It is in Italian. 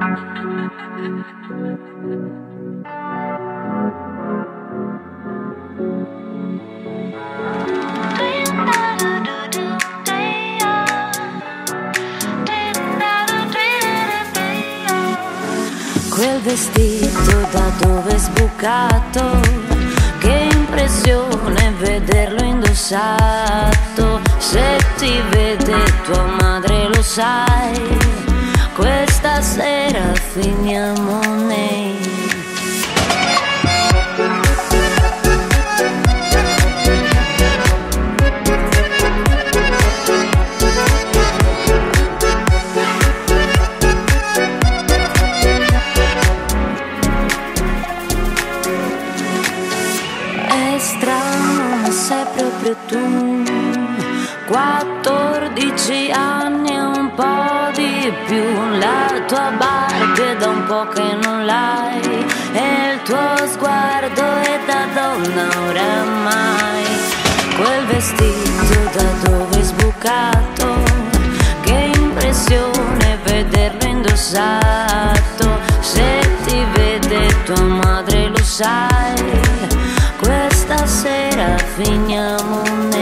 Quel vestito da dove è sbucato, che impressione vederlo indossato. Se ti vede tua madre lo sai, questa sera finiamo nei È strano, sei proprio tu. 14 anni un po' più. La tua è da un po' che non l'hai. E il tuo sguardo è da donna oramai. Quel vestito da dove è sbucato. Che impressione vederlo indossato. Se ti vede tua madre lo sai. Questa sera finiamo nei